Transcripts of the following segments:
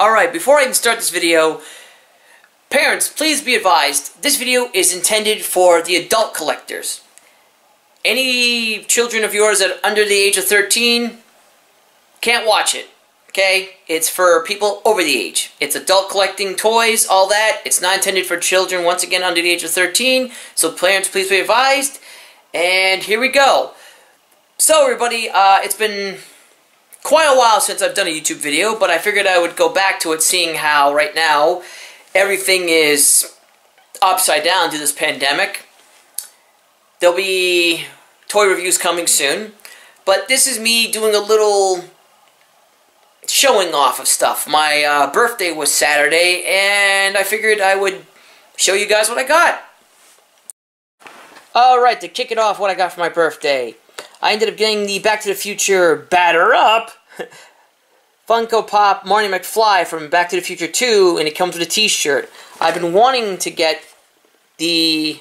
Alright, before I even start this video, parents, please be advised, this video is intended for the adult collectors. Any children of yours that are under the age of 13 can't watch it, okay? It's for people over the age. It's adult collecting toys, all that. It's not intended for children, once again, under the age of 13. So parents, please be advised. And here we go. So everybody, uh, it's been quite a while since I've done a YouTube video, but I figured I would go back to it seeing how right now everything is upside down due to this pandemic. There'll be toy reviews coming soon, but this is me doing a little showing off of stuff. My uh, birthday was Saturday, and I figured I would show you guys what I got. Alright, to kick it off, what I got for my birthday. I ended up getting the Back to the Future Batter Up Funko Pop Marty McFly from Back to the Future 2, and it comes with a t-shirt. I've been wanting to get the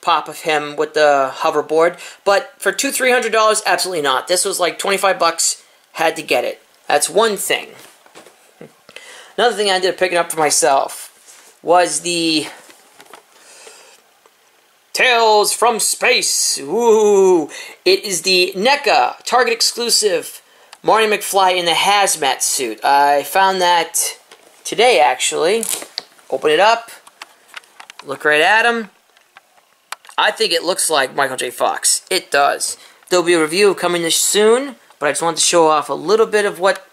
pop of him with the hoverboard, but for two, three hundred dollars, absolutely not. This was like 25 bucks, had to get it. That's one thing. Another thing I ended up picking up for myself was the Tales from Space. It is the NECA Target exclusive Marty McFly in the hazmat suit. I found that today, actually. Open it up. Look right at him. I think it looks like Michael J. Fox. It does. There'll be a review coming this soon, but I just wanted to show off a little bit of what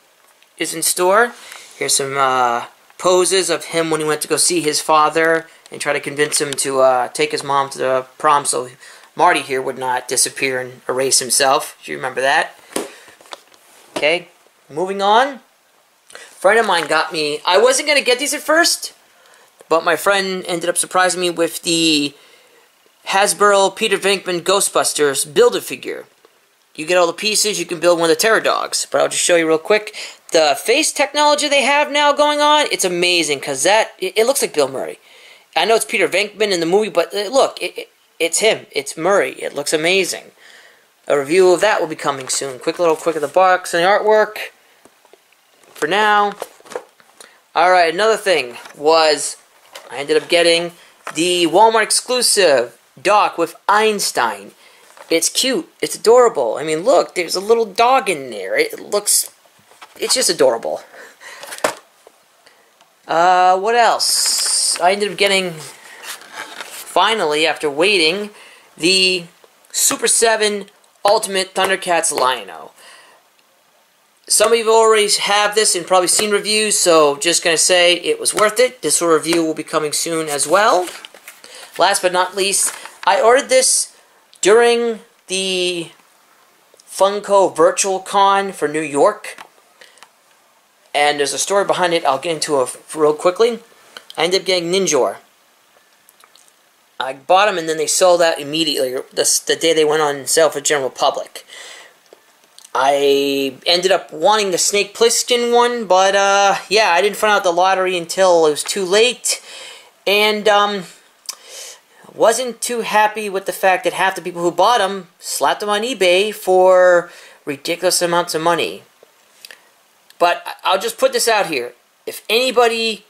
is in store. Here's some uh, poses of him when he went to go see his father and try to convince him to uh, take his mom to the prom so Marty here would not disappear and erase himself. Do you remember that? Okay, moving on. A friend of mine got me, I wasn't going to get these at first, but my friend ended up surprising me with the Hasbro Peter Venkman Ghostbusters Build-A-Figure. You get all the pieces, you can build one of the Terror Dogs. But I'll just show you real quick. The face technology they have now going on, it's amazing, because that, it, it looks like Bill Murray. I know it's Peter Venkman in the movie, but uh, look, it, it, it's him. It's Murray. It looks amazing. A review of that will be coming soon. Quick little quick of the box and the artwork. For now. Alright, another thing was I ended up getting the Walmart exclusive Doc with Einstein. It's cute. It's adorable. I mean, look, there's a little dog in there. It looks... It's just adorable. Uh, what else? I ended up getting, finally, after waiting, the Super 7 Ultimate Thundercats Lion-O. Some of you already have this and probably seen reviews, so just going to say it was worth it. This review will be coming soon as well. Last but not least, I ordered this during the Funko Virtual Con for New York and there's a story behind it I'll get into it real quickly. I ended up getting Ninjor. I bought them and then they sold out immediately the, the day they went on sale for general public. I ended up wanting the Snake Plissken one, but uh, yeah, I didn't find out the lottery until it was too late. And um, wasn't too happy with the fact that half the people who bought them slapped them on eBay for ridiculous amounts of money. But I'll just put this out here. If anybody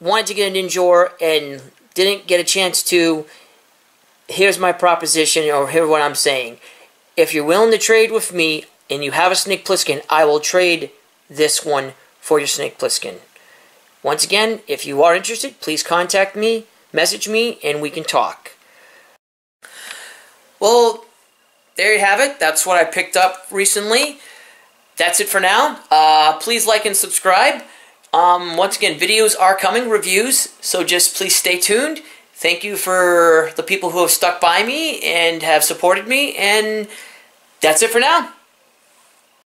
wanted to get a Ninjor and didn't get a chance to, here's my proposition, or here's what I'm saying. If you're willing to trade with me and you have a Snake Plissken, I will trade this one for your Snake Plissken. Once again, if you are interested, please contact me, message me, and we can talk. Well, there you have it. That's what I picked up recently that's it for now. Uh, please like and subscribe. Um, once again, videos are coming, reviews, so just please stay tuned. Thank you for the people who have stuck by me and have supported me, and that's it for now.